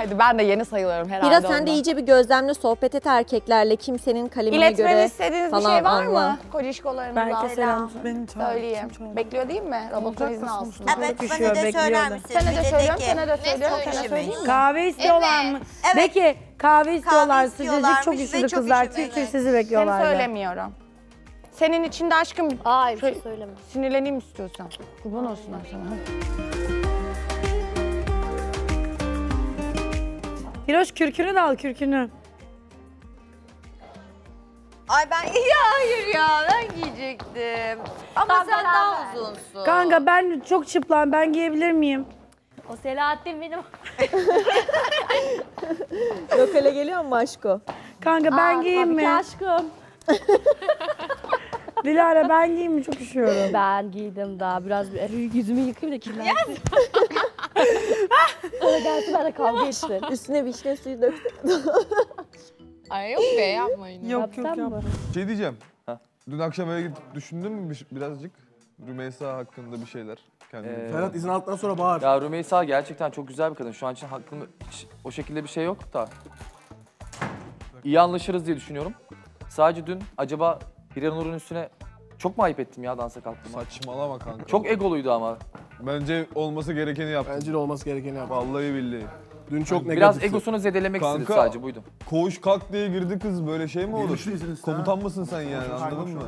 Hadi ben de yeni sayılıyorum herhalde. Biraz sen de ondan. iyice bir gözlemle sohbet et erkeklerle kimsenin kalemine İletmemi göre istediğiniz bir falan şey var anla. mı? Kocişkolarınızdan. Belki selam beni çağır. Söyleyeyim. Bekliyor değil mi? Robotun izin alsın. Evet bana Üşüyor, da bekliyor söyler da. misin? Sana da Bir söylüyorum, ki, sana da söylüyorum, sana söyleyeyim mi? Kahve istiyorlar mı? Evet. Peki kahve istiyorlar sıcacık istiyorlarmış çok ve üşüdü çok kızlar. üşümeyin. Tüy tüy sizi Seni bekliyorlar. söylemiyorum. Senin içinde aşkım Hayır bir Şey- şey söyleme. sinirleneyim istiyorsan. Kurban olsunlar sana. Hiroş kürkünü de al kürkünü. Ay ben ya hayır ya ben giyecektim. Ama sen daha uzunsun. Kanka ben çok çıplam ben giyebilir miyim? O Selahattin benim. Lokale geliyor mu aşko? Kanka ben Aa, giyeyim tabii ki mi? aşkım. Dilara ben giyeyim mi? Çok üşüyorum. Ben giydim daha biraz bir yüzümü yıkayayım da kirlensin. Sonra gelsin ben de kavga etsin. Üstüne vişne suyu dök. Ay yok be yapmayın. Yok yok Yapsam yok. mı? Şey diyeceğim. Dün akşam eve gidip düşündün mü bir- birazcık? Rümeysa hakkında bir şeyler. Kendini. Ee, Ferhat izin aldıktan sonra bağır. Ya Rümeysa gerçekten çok güzel bir kadın. Şu an için hakkında o şekilde bir şey yok da. İyi anlaşırız diye düşünüyorum. Sadece dün acaba Hira Nur'un üstüne çok mu ayıp ettim ya dansa kalktığıma? Saçmalama kanka. Çok egoluydu ama. Bence olması gerekeni yaptın. Bence de olması gerekeni yap. Vallahi billahi. Dün çok negatifti. Biraz egosunu zedelemek istedi Kanka. sadece buydu. Koğuş kalk diye girdi kız böyle şey mi olur? Komutan mısın sen yani anladın mı?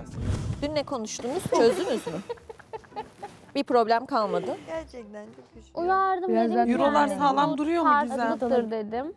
Dün ne konuştunuz? Çözdünüz mü? bir problem kalmadı. Gerçekten çok üşüyorum. Uyardım dedim Eurolar yani. sağlam duruyor mu Gizem? tarzlıktır dedim.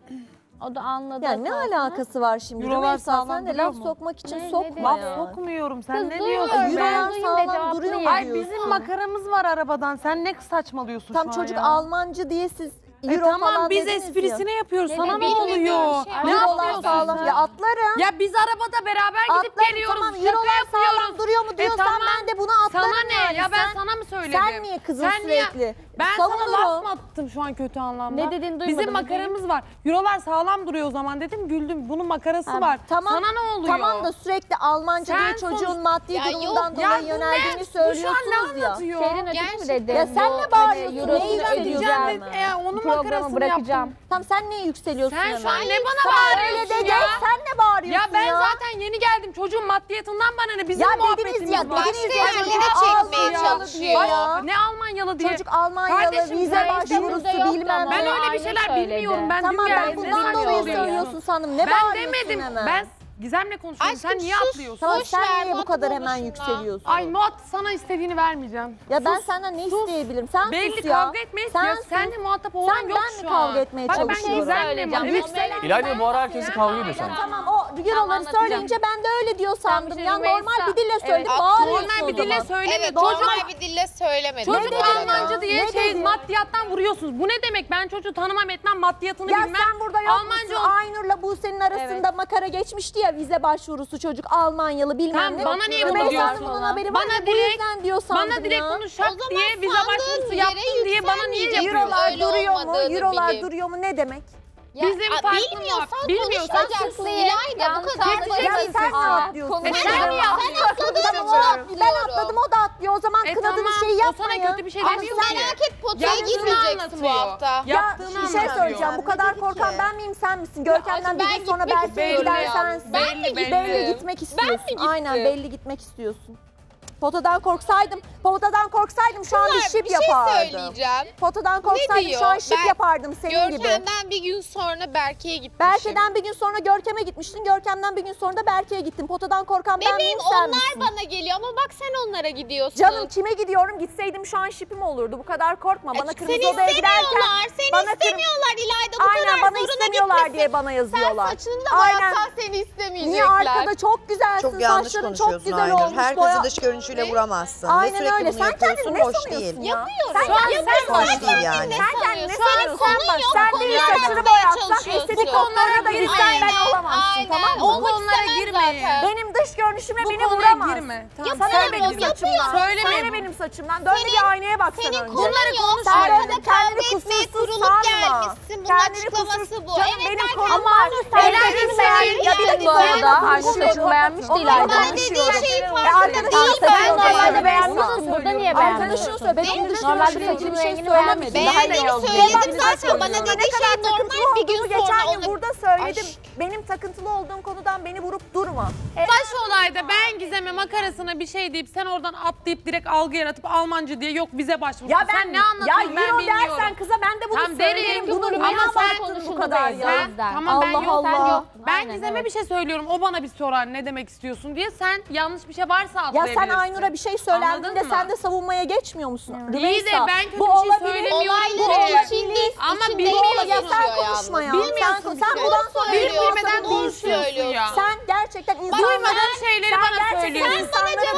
O da anladı. Yani ne alakası var şimdi? Eurolar Rümeysa sağlam sen de duruyor laf mu? sokmak için Ne, ne sokma ya. Sokmuyorum sen Kız ne duyuyor diyorsun be. be? Eurolar Duyayım da sağlam duruyor. Ay bizim makaramız var arabadan sen ne saçmalıyorsun Tam şu an çocuk ya? Almancı diye siz E Euro tamam falan biz dediniz ya. esprisine yapıyoruz. Ne Sana ne oluyor? şey Ne yapıyorsun sağlam. Ya atlarım. Ya biz arabada beraber gidip Atlarım geliyoruz. tamam şaka Eurolar sağlam yapıyoruz. duruyor mu diyorsan tamam. ben de buna atlarım Sana ne? yani. Ya ben Sen- sana mı söyledim? Sen niye kızın Sen niye- sürekli? Ben sana Savunurum. laf mı attım şu an kötü anlamda? Ne dediğini duymadım, Bizim makaramız var. Eurolar sağlam duruyor o zaman dedim güldüm. Bunun makarası Ha, var. Tamam, Sana ne oluyor? Tamam da sürekli Almanca Sen diye çocuğun sonuç- maddi Ya durumundan yok, dolayı ya bu ne? yöneldiğini Bu şu an ne ya. anlatıyor? Şeyden ötürü mü Gerçekten. dedim? Ya sen Bu, ne bağırıyorsun? Eurosunu Neyi ödeyeceğim. e, onun Programı makarasını bırakacağım. yaptım. Tamam sen niye yükseliyorsun Sen şu an ne bana bağırıyorsun öyle de ya? sen ne bağırıyorsun Ya ya? ben zaten yeni geldim. Çocuğun maddiyatından bana ne? Bizim Ya dediniz muhabbetimiz ya, var. dediniz ya çocuk çekmeye çalışıyor. ya. Ne Almanyalı diye. Çocuk Almanyalı, Kardeşim, vize sen başvurusu yoktu bilmem ama. ne. Ben öyle bir Aile şeyler söyledi. bilmiyorum. Ben Tamam dün ben geldim. Ne bundan dolayı saçmalıyorsun? söylüyorsun sandım. Ne Ben bağırıyorsun demedim. hemen? Ben Gizem'le konuşuyorum. Sen Aşkım niye sus. atlıyorsun? Tamam Boş sen ver, niye bu muhatap kadar olma hemen yükseliyorsun? Ay Muat sana istediğini vermeyeceğim. ya ben senden ne isteyebilirim? Sen Belli sus ya. kavga etmeyiz Sen ya. sus. Senle muhatap olan Sen yok ben mi şu kavga an. etmeye Bak ben çalışıyorum? Gizem'le söyleyeceğim. muhatap- Yükselen- İlayda bu ara herkesi kavga ediyor sanki. Tamam o Euro'ları anlatacağım. söyleyince ben de öyle diyor sandım. ya normal bir dille söyledim Evet, bağırıyorsun Normal bir dille zaman. söyleme. Evet Çocuk normal bir dille söylemedim. Çocuk dedi Almanca diye Ne şey dedi? maddiyattan vuruyorsunuz. Bu ne demek? Ben çocuğu tanımam etmem maddiyatını Ya bilmem. sen burada yok Almanca musun? Aynur'la Buse'nin arasında makara geçmişti ya vize başvurusu çocuk Almanyalı bilmem Tamam, ne. bana niye bunu diyorsun? bunun haberi var Bana ya, bu direkt- yüzden diyor sandım Bana direkt ya. bunu şak O zaman diye vize sandığın başvurusu yere yaptın diye bana niye yapıyorsun? Eurolar Öyle duruyor mu? olmadığını Eurolar bileyim. duruyor mu? Ne demek? Ya, Bizim a, bilmiyorsan var. Bilmiyorsan konuşmayacaksın. İlayda bu kadar. Ya basit. sen atlıyorsun? Sen sen mi ya sen ben o- atladım o da atlıyor. O zaman E kınadığınız tamam, şeyi o yapmayın. sana kötü bir şey demiyor sen ki. felaket potaya girmeyeceksin bu hafta. Ya bir şey söyleyeceğim. Bu kadar korkan ben miyim sen misin? Görkem'den bir gün sonra giden ya. sensin. Ben mi Belli, gittim? Belli gitmek istiyorsun. Aynen belli gitmek istiyorsun. Potadan korksaydım, potadan korksaydım şu an bir Kızlar, şip bir şey yapardım. söyleyeceğim. Potadan korksaydım diyor? şu an şip Ben- yapardım senin gibi. Görkem'den bir gün sonra Berke'ye gitmişim. Berke'den bir gün sonra Görkem'e gitmiştin. Görkem'den bir gün sonra da Berke'ye gittin. Potadan korkan ben Bebeğim miyim sen onlar misin? bana geliyor ama bak sen onlara gidiyorsun. Canım kime gidiyorum? Gitseydim şu an şipim olurdu. Bu kadar korkma. Bana E, kırmızı seni odaya giderken istemiyorlar. Seni bana kırm- istemiyorlar İlayda. Bu Aynen kadar bana zoruna istemiyorlar gitmesin. diye bana yazıyorlar. Sen saçını da Aynen. boyatsan seni istemeyecekler. Niye arkada çok güzelsin. Çok yanlış Saçların çok konuşuyorsun güzel Aynur. olmuş. Herkesi boya- dış görünüşüyle vuramazsın. Aynen Ve sürekli öyle. Sen kendini ne hoş sanıyorsun değil. ya? Yapıyorum. Sen kendini ne değil yani. Ne Sen kendini ne sanıyorsun? Sanıyorsun? Sen değil saçını boyatsan estetik konulara da gitsen ben olamazsın tamam mı? Olmak konulara girmeyin. Benim dış görünüşüme beni vuramaz. girme. Tamam. Sana benim saçımdan? bu. benim saçımdan? Dön bir aynaya bak sen Senin önce. yok. Sen Arkada kavga kendini etmeye kusursuz kurulup sanma. gelmişsin. Bunun açıklaması bu. Canım Evet, benim konum Ama var. Ben sen beğen- beğendin Ya bir dakika bu arada. saçını beğenmiş değil Onunla Ayda. konuşuyorum. Şey E saçını Ben normalde beğenmiyorsun. Burada niye beğendin? Arkadaşını söyle. Ben Değil onun mi? dışında Normalde şöyle bir şey söylemedim. Beğendiğini söyledim zaten bana dediği şey normal bir gün sonra Geçen gün onu... burada söyledim. Benim takıntılı olduğum konudan beni vurup durma. Baş olayda ben Gizem'e makarasına bir şey deyip sen oradan atlayıp direkt algı yaratıp Almanca diye yok bize başvursun. Ya ben sen ne anlatıyorsun ya ben bilmiyorum. Ben Tamam, derim. söylerim. Çünkü Bunu bunu neden ama sen baktın bu kadar ya? Sen, tamam ben Allah yok, sen Allah. yok. Ben Aynen, Gizem'e evet. bir şey söylüyorum. O bana bir sorar ne demek istiyorsun diye. Sen yanlış bir şey varsa Ya atlayabilirsin. sen Aynur'a bir şey söylendiğinde sen de savunmaya geçmiyor musun? İyi de ben kötü bu bir şey olabilir. söylemiyorum ki. içinde, Ama bilmiyorsun. Ya sen konuşma ya. Bilmiyorsun Sen, sen işte. buradan sonra Bilip bilmeden konuşuyorsun ya. Sen gerçekten insan Duymadığın şeyleri Sen bana söylüyorsun. Bana cevap.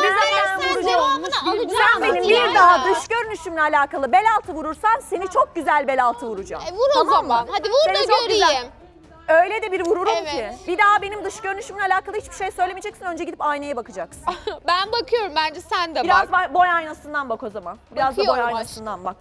Sen benim bir daha dış görünüşümle alakalı bel altı vurursan seni çok güzel bel altı vuracağım. E, vur o Tamam mı? zaman. Hadi vur Seni da çok güzel- göreyim. Öyle de bir vururum Evet. ki. Bir daha benim dış görünüşümle alakalı hiçbir şey söylemeyeceksin. Önce gidip aynaya bakacaksın. Ben bakıyorum bence sen de Biraz bak. boy aynasından bak o zaman. Biraz da boy Bakıyorum aynasından bak.